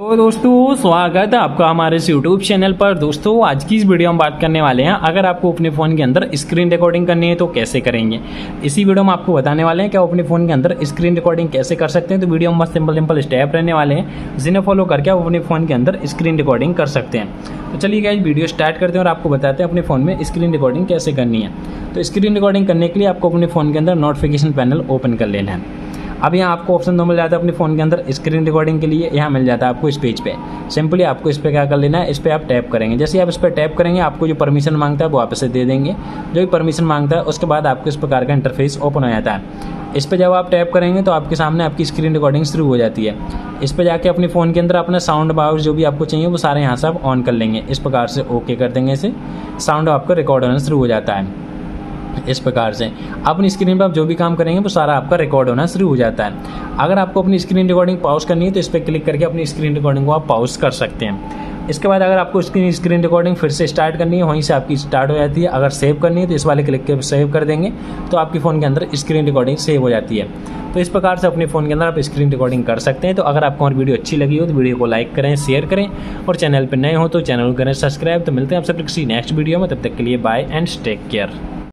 तो दोस्तों, स्वागत है आपका हमारे इस यूट्यूब चैनल पर। दोस्तों, आज की इस वीडियो में बात करने वाले हैं, अगर आपको अपने फ़ोन के अंदर स्क्रीन रिकॉर्डिंग करनी है तो कैसे करेंगे? इसी वीडियो में आपको बताने वाले हैं कि आप अपने फ़ोन के अंदर स्क्रीन रिकॉर्डिंग कैसे कर सकते हैं। तो वीडियो में सिंपल सिंपल स्टेप रहने वाले हैं, जिन्हें फॉलो करके आप अपने फ़ोन के अंदर स्क्रीन रिकॉर्डिंग कर सकते हैं। तो चलिए गाइज़ वीडियो स्टार्ट करते हैं और आपको बताते हैं अपने फ़ोन में स्क्रीन रिकॉर्डिंग कैसे करनी है। तो स्क्रीन रिकॉर्डिंग करने के लिए आपको अपने फ़ोन के अंदर नोटिफिकेशन पैनल ओपन कर लेना है। अब यहाँ आपको ऑप्शन दो मिल जाता है अपने फ़ोन के अंदर स्क्रीन रिकॉर्डिंग के लिए यहाँ मिल जाता है आपको इस पेज पे। सिंपली आपको इस पर क्या कर लेना है, इस पर आप टैप करेंगे। जैसे आप इस पर टैप करेंगे, आपको जो परमिशन माँगता है, वो आप इसे दे देंगे। जो भी परमिशन माँगता है, उसके बाद आपको इस प्रकार का इंटरफेस ओपन हो जाता है। इस पर जब आप टैप करेंगे तो आपके सामने आपकी स्क्रीन रिकॉर्डिंग शुरू हो जाती है। इस पर जाके अपने फ़ोन के अंदर अपना साउंड बाउस जो भी आपको चाहिए, वो सारे यहाँ से आप ऑन कर लेंगे। इस प्रकार से ओके कर देंगे इसे। साउंड आपका रिकॉर्ड होना शुरू हो जाता है। इस प्रकार से। अपनी स्क्रीन पर आप जो भी काम करेंगे, वो सारा आपका रिकॉर्ड होना शुरू हो जाता है। अगर आपको अपनी स्क्रीन रिकॉर्डिंग पॉज करनी है तो इस पर क्लिक करके अपनी स्क्रीन रिकॉर्डिंग को आप पॉज कर सकते हैं। इसके बाद अगर आपको स्क्रीन स्क्रीन रिकॉर्डिंग फिर से स्टार्ट करनी है, वहीं से आपकी स्टार्ट हो जाती है। अगर सेव करनी है तो इस वाले क्लिक के सेव कर देंगे तो आपके फ़ोन के अंदर स्क्रीन रिकॉर्डिंग सेव हो जाती है। तो इस प्रकार से अपने फ़ोन के अंदर आप स्क्रीन रिकॉर्डिंग कर सकते हैं। तो अगर आपको हमारी वीडियो अच्छी लगी हो तो वीडियो को लाइक करें शेयर करें। और चैनल पर नए हो तो चैनल को करें सब्सक्राइब तो मिलते हैं आप सब किसी नेक्स्ट वीडियो में। तब तक के लिए बाय एंड टेक केयर